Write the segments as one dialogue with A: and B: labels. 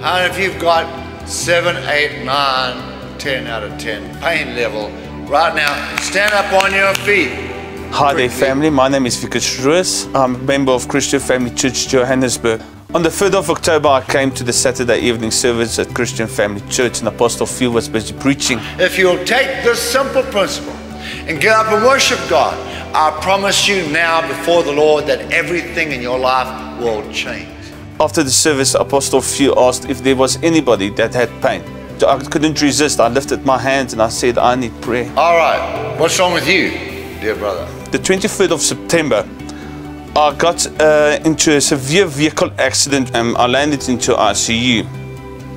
A: How if you've got 7, 8, 9, 10 out of 10 pain level right now? Stand up on your feet.
B: Hi there, family. My name is Wiekus Roos. I'm a member of Christian Family Church Johannesburg. On the 3rd of October, I came to the Saturday evening service at Christian Family Church, and Apostle Phil was busy preaching.
A: If you'll take this simple principle and get up and worship God, I promise you now before the Lord that everything in your life will change.
B: After the service, Apostle Phil asked if there was anybody that had pain. I couldn't resist. I lifted my hands and I said, I need prayer.
A: All right, what's wrong with you, dear brother?
B: The 23rd of September, I got uh, into a severe vehicle accident and I landed into ICU.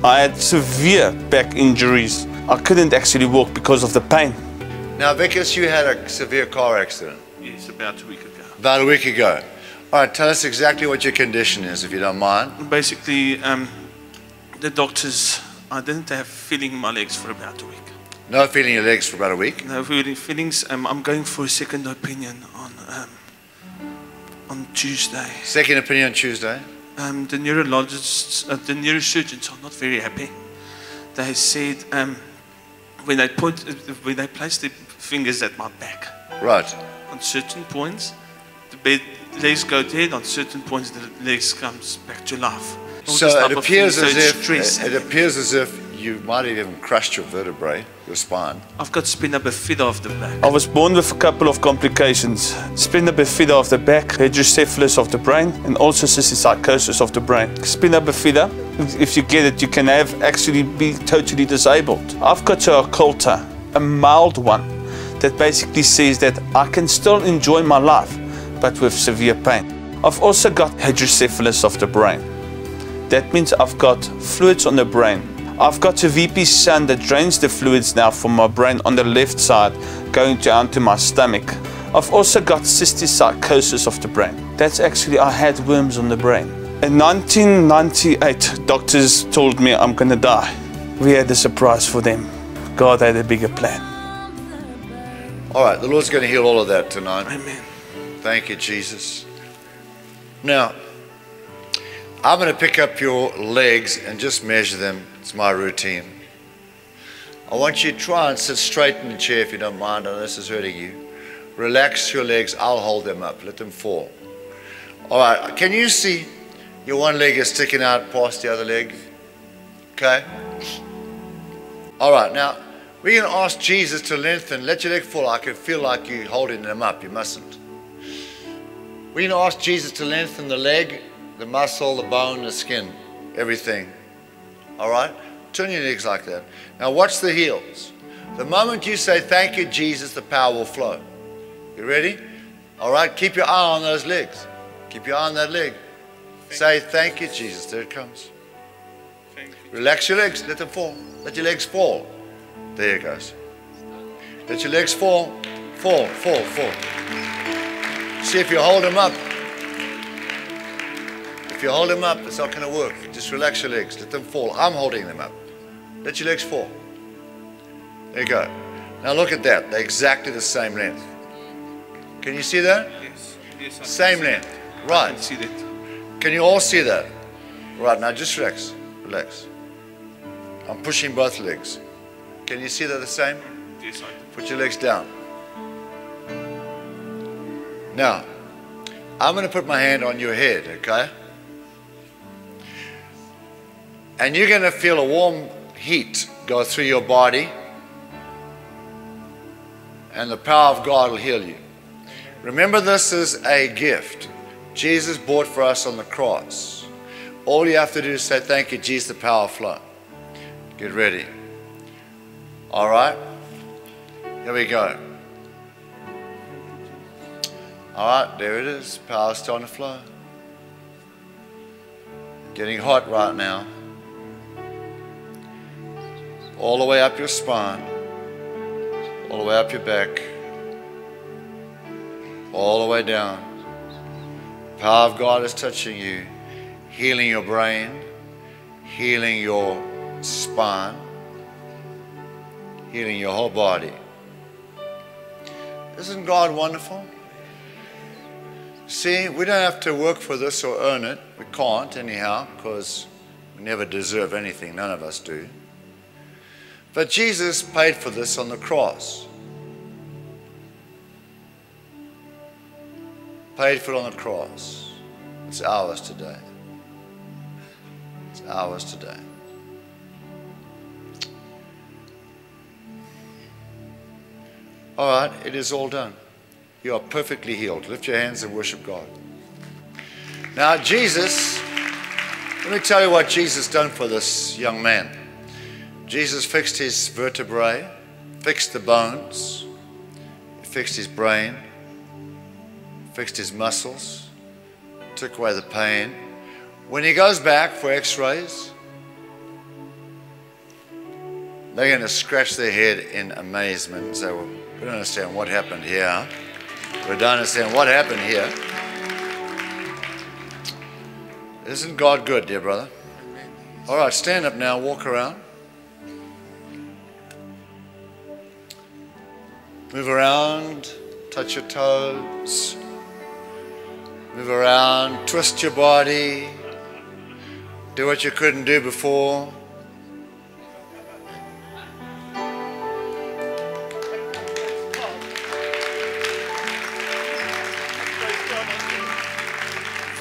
B: I had severe back injuries. I couldn't actually walk because of the pain.
A: Now, Wiekus, you had a severe car accident
B: Yes, about a week ago.
A: about a week ago. All right, tell us exactly what your condition is, if you don't mind.
B: Basically, um, the doctors, I didn't have feeling in my legs for about a week.
A: No feeling in your legs for about a week.
B: No feeling, feelings. Um, I'm going for a second opinion on um, on Tuesday.
A: Second opinion on Tuesday.
B: Um, the neurologists, uh, the neurosurgeons are not very happy. They said um, when they put, when they place their fingers at my back,
A: Right.
B: on certain points, the bed, legs go dead. On certain points, the legs comes back to life. All
A: So it appears
B: things,
A: as
B: so
A: if
B: stress.
A: it appears as if you might have even crushed your vertebrae, your spine.
B: I've got spina bifida of the back. I was born with a couple of complications. Spina bifida of the back, hydrocephalus of the brain, and also cysticercosis of the brain. Spina bifida, if- if you get it, you can have actually be totally disabled. I've got a occulta, a mild one, that basically says that I can still enjoy my life, but with severe pain. I've also got hydrocephalus of the brain. That means I've got fluids on the brain. I've got a VP shunt that drains the fluids now from my brain on the left side, going down to my stomach. I've also got cysticercosis of the brain. That's actually, I had worms on the brain. In 1998, doctors told me I'm gonna die. We had a surprise for them. God had a bigger plan.
A: All right, the Lord's going to heal all of that tonight.
B: Amen.
A: Thank you, Jesus. Now, I'm going to pick up your legs and just measure them. It's my routine. I want you to try and sit straight in the chair if you don't mind, unless it's hurting you. Relax your legs. I'll hold them up. Let them fall. All right. Can you see your one leg is sticking out past the other leg? Okay. All right. Now, we're going to ask Jesus to lengthen. Let your leg fall. I can feel like you're holding them up. You mustn't. We're going to ask Jesus to lengthen the leg, the muscle, the bone, the skin, everything. All right? Turn your legs like that. Now, watch the heels. The moment you say, Thank you, Jesus, the power will flow. You ready? All right? Keep your eye on those legs. Keep your eye on that leg. Say, Thank you, Jesus. There it comes. Relax your legs. Let them fall. Let your legs fall. There it goes. Let your legs fall. Fall, fall, fall. See if you hold them up. If you hold them up, it's not going to work. Just relax your legs. Let them fall. I'm holding them up. Let your legs fall. There you go. Now look at that. They're exactly the same length. Can you see that?
B: Yes. yes
A: Same length. Right.
B: see that.
A: Can you all see that? Right, now just relax. Relax. I'm pushing both legs. Can you see they're the same?
B: Yes,
A: Put your legs down. Now, I'm going to put my hand on your head, okay? And you're going to feel a warm heat go through your body, and the power of God will heal you. Remember, this is a gift Jesus bought for us on the cross. All you have to do is say, Thank you, Jesus, the power flow. Get ready. All right? Here we go. All right, there it is. Power's starting to flow. Getting hot right now. All the way up your spine, all the way up your back, all the way down. Power of God is touching you, healing your brain, healing your spine, healing your whole body. Isn't God wonderful? See, we don't have to work for this or earn it. We can't, anyhow, because we're never deserve anything, none of us do. But Jesus paid for this on the cross. Paid for it on the cross. It's ours today. It's ours today. All right, it is all done. You are perfectly healed. Lift your hands and worship God. Now, Jesus, let me tell you what Jesus done for this young man. Jesus fixed his vertebrae, fixed the bones, fixed his brain, fixed his muscles, took away the pain. When he goes back for x rays, they're going to scratch their head in amazement and say, Well, we don't understand what happened here. We don't understand what happened here. Isn't God good, dear brother? All right, stand up now, walk around. Move around, touch your toes. Move around, twist your body. Do what you couldn't do before.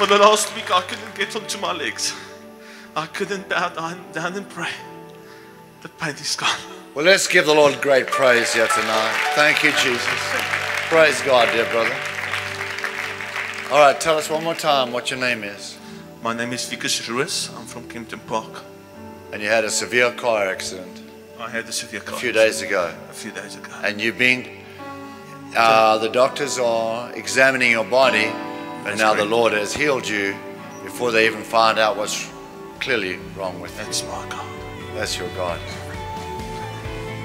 B: For the last week, I couldn't get onto my legs. I couldn't bow down, down and pray. The pain is gone.
A: Well, let's give the Lord great praise here tonight. Thank you, Jesus. Praise God, dear brother. All right, tell us one more time what your name is.
B: My name is Wiekus Roos. I'm from Kempton Park.
A: And you had a severe car accident
B: I had a severe car
A: a few days ago.
B: a few days ago.
A: And you've been, uh, the doctors are examining your body, but
B: That's
A: now the. Lord has healed you before they even find out what's clearly wrong with you.
B: That's my God.
A: That's your God.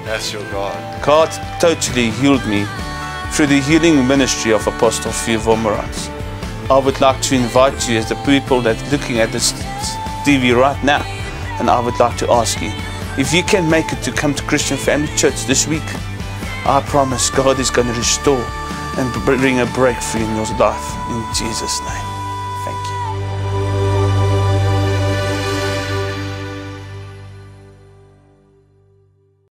A: That's your God.
B: God totally healed me through the healing ministry of Apostle Theo Wolmarans. I would like to invite you as the people that are looking at this TV right now, and I would like to ask you, if you can make it to come to Christian Family Church this week, I promise God is going to restore and bring a breakthrough in your life. In Jesus' name.